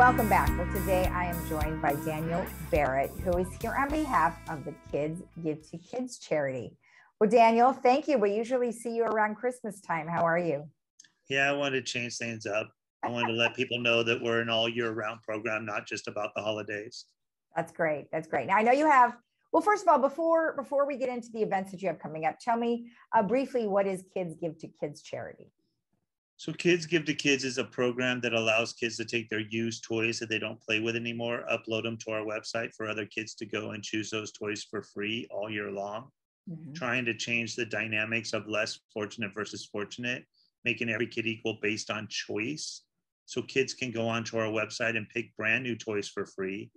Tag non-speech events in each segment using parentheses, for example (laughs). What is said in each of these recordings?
welcome back. Well, today I am joined by Daniel Barrett, who is here on behalf of the Kids Give to Kids charity. Well, Daniel, thank you. We usually see you around Christmas time. How are you? Yeah, I wanted to change things up. I wanted to let people know that we're an all year round program, not just about the holidays. That's great. That's great. Now I know you have. Well, first of all, before before we get into the events that you have coming up, tell me uh, briefly what is Kids Give to Kids charity. So, Kids Give to Kids is a program that allows kids to take their used toys that they don't play with anymore, upload them to our website for other kids to go and choose those toys for free all year long. Mm-hmm. Trying to change the dynamics of less fortunate versus fortunate, making every kid equal based on choice. So, kids can go onto our website and pick brand new toys for free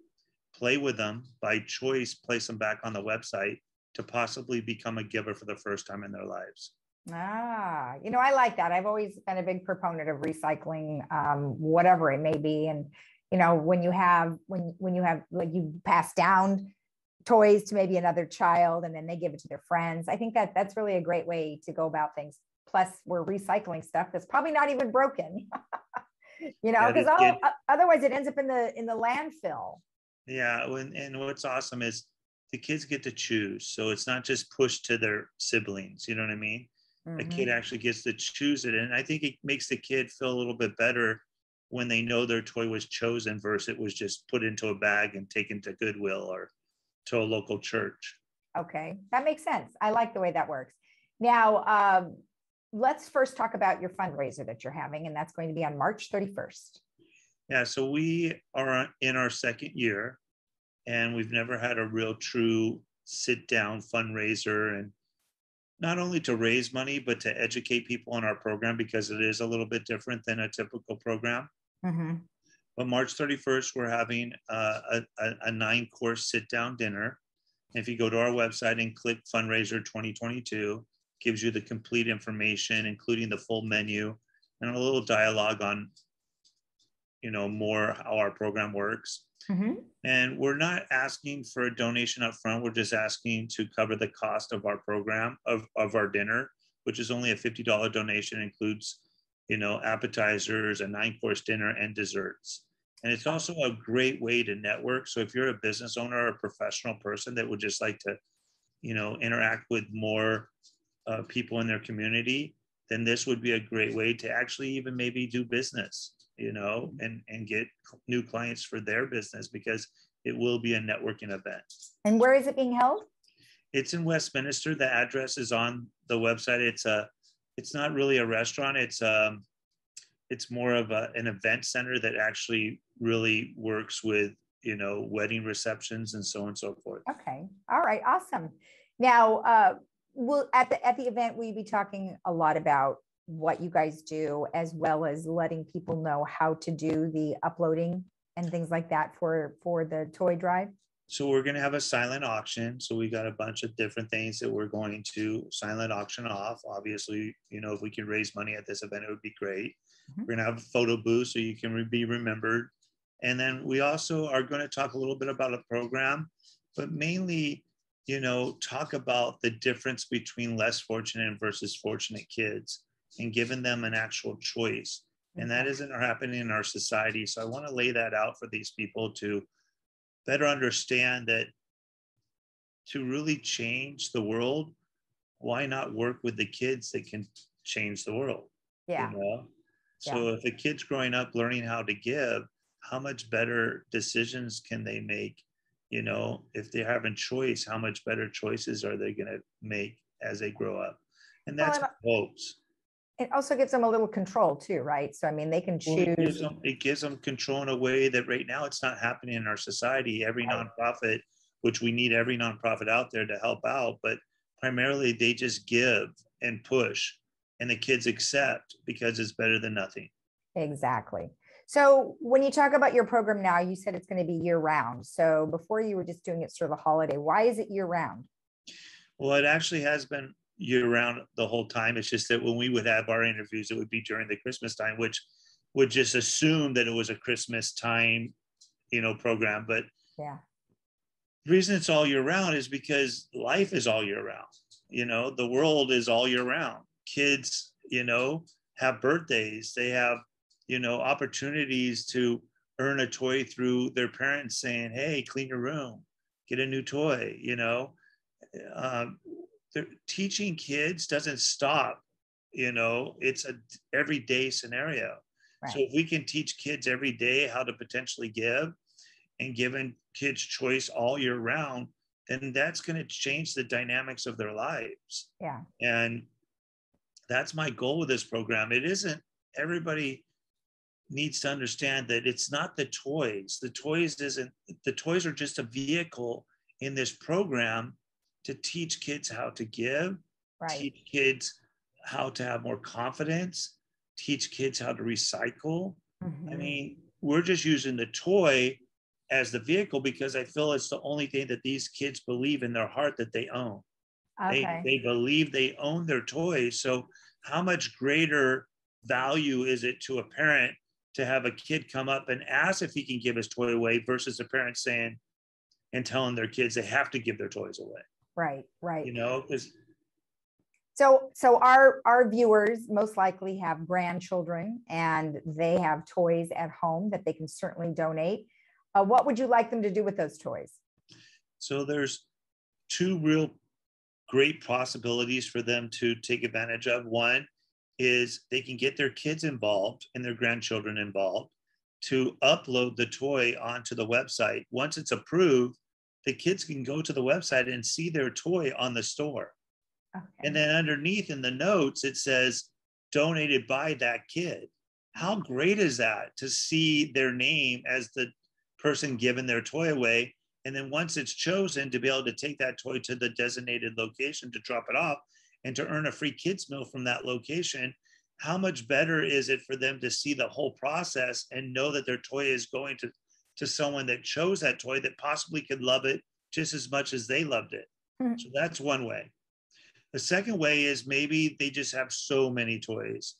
play with them by choice, place them back on the website to possibly become a giver for the first time in their lives. Ah, you know, I like that. I've always been a big proponent of recycling, um, whatever it may be. And, you know, when you have, when, when you have, like you pass down toys to maybe another child and then they give it to their friends. I think that that's really a great way to go about things. Plus we're recycling stuff that's probably not even broken, (laughs) you know, because yeah, otherwise it ends up in the, in the landfill. Yeah, when, and what's awesome is the kids get to choose. So it's not just pushed to their siblings. You know what I mean? Mm-hmm. A kid actually gets to choose it, and I think it makes the kid feel a little bit better when they know their toy was chosen versus it was just put into a bag and taken to Goodwill or to a local church. Okay, that makes sense. I like the way that works. Now, um, let's first talk about your fundraiser that you're having, and that's going to be on March 31st. Yeah, so we are in our second year and we've never had a real true sit down fundraiser and not only to raise money but to educate people on our program because it is a little bit different than a typical program mm-hmm. but march 31st we're having a, a, a nine course sit down dinner if you go to our website and click fundraiser 2022 gives you the complete information including the full menu and a little dialogue on you know more how our program works. Mm-hmm. and we're not asking for a donation up front. We're just asking to cover the cost of our program of, of our dinner which is only a $50 donation includes you know appetizers a nine course dinner and desserts. And it's also a great way to network. So if you're a business owner or a professional person that would just like to you know interact with more uh, people in their community then this would be a great way to actually even maybe do business you know, and and get new clients for their business because it will be a networking event. And where is it being held? It's in Westminster. The address is on the website. It's a it's not really a restaurant. It's um it's more of a, an event center that actually really works with you know wedding receptions and so on and so forth. Okay. All right. Awesome. Now, uh, will at the at the event we be talking a lot about what you guys do, as well as letting people know how to do the uploading and things like that for for the toy drive? So we're going to have a silent auction. So we got a bunch of different things that we're going to silent auction off. Obviously, you know, if we can raise money at this event, it would be great. Mm-hmm. We're going to have a photo booth so you can be remembered. And then we also are going to talk a little bit about a program, but mainly, you know, talk about the difference between less fortunate and versus fortunate kids and given them an actual choice. And that isn't happening in our society. So I want to lay that out for these people to better understand that to really change the world, why not work with the kids that can change the world? Yeah. You know? So yeah. if a kid's growing up learning how to give, how much better decisions can they make? You know, if they're having choice, how much better choices are they going to make as they grow up? And that's well, hopes it also gives them a little control too, right? So I mean, they can choose. Well, it, gives them, it, gives them, control in a way that right now it's not happening in our society. Every right. nonprofit, which we need every nonprofit out there to help out, but primarily they just give and push, and the kids accept because it's better than nothing. Exactly. So when you talk about your program now, you said it's going to be year round. So before you were just doing it sort of a holiday. Why is it year round? Well, it actually has been year round the whole time. It's just that when we would have our interviews, it would be during the Christmas time, which would just assume that it was a Christmas time, you know, program. But yeah, the reason it's all year round is because life is all year round. You know, the world is all year round. Kids, you know, have birthdays. They have, you know, opportunities to earn a toy through their parents saying, "Hey, clean your room, get a new toy." You know, um, teaching kids doesn't stop. You know, it's a everyday scenario. Right. So if we can teach kids every day how to potentially give, and giving kids choice all year round, then that's going to change the dynamics of their lives. Yeah. And that's my goal with this program. It isn't everybody needs to understand that it's not the toys. The toys isn't the toys are just a vehicle in this program to teach kids how to give, right. teach kids how to have more confidence, teach kids how to recycle. Mm-hmm. I mean, we're just using the toy as the vehicle because I feel it's the only thing that these kids believe in their heart that they own. Okay. They, they believe they own their toys. So, how much greater value is it to a parent to have a kid come up and ask if he can give his toy away versus a parent saying and telling their kids they have to give their toys away? Right, right. You know, because so so our our viewers most likely have grandchildren and they have toys at home that they can certainly donate uh, what would you like them to do with those toys? So there's two real great possibilities for them to take advantage of. One is they can get their kids involved and their grandchildren involved to upload the toy onto the website. Once it's approved, the kids can go to the website and see their toy on the store. Okay. And then underneath in the notes, it says donated by that kid. How great is that to see their name as the person giving their toy away. And then once it's chosen to be able to take that toy to the designated location to drop it off and to earn a free kids meal from that location, how much better is it for them to see the whole process and know that their toy is going to, to someone that chose that toy that possibly could love it just as much as they loved it? Mm-hmm. So that's one way. The second way is maybe they just have so many toys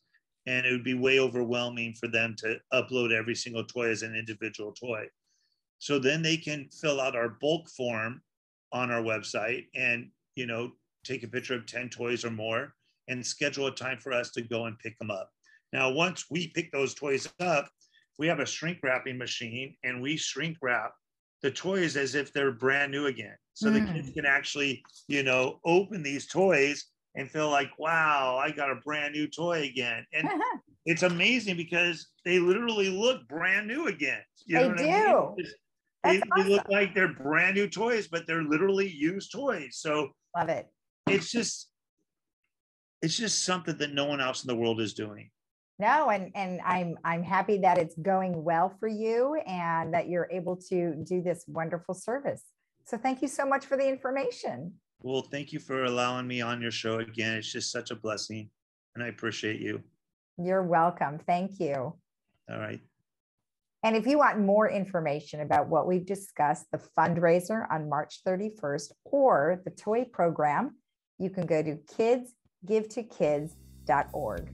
and it would be way overwhelming for them to upload every single toy as an individual toy. So then they can fill out our bulk form on our website and, you know, take a picture of 10 toys or more and schedule a time for us to go and pick them up. Now, once we pick those toys up, we have a shrink wrapping machine and we shrink wrap the toys as if they're brand new again. So mm. the kids can actually, you know, open these toys and feel like, wow, I got a brand new toy again. And (laughs) it's amazing because they literally look brand new again. You they do. I mean? They, awesome. they, look like they're brand new toys, but they're literally used toys. So love it. It's just it's just something that no one else in the world is doing. No, and and I'm I'm happy that it's going well for you and that you're able to do this wonderful service. So thank you so much for the information. Well, thank you for allowing me on your show again. It's just such a blessing and I appreciate you. You're welcome. Thank you. All right. And if you want more information about what we've discussed, the fundraiser on March 31st or the toy program, you can go to kidsgivetokids.org.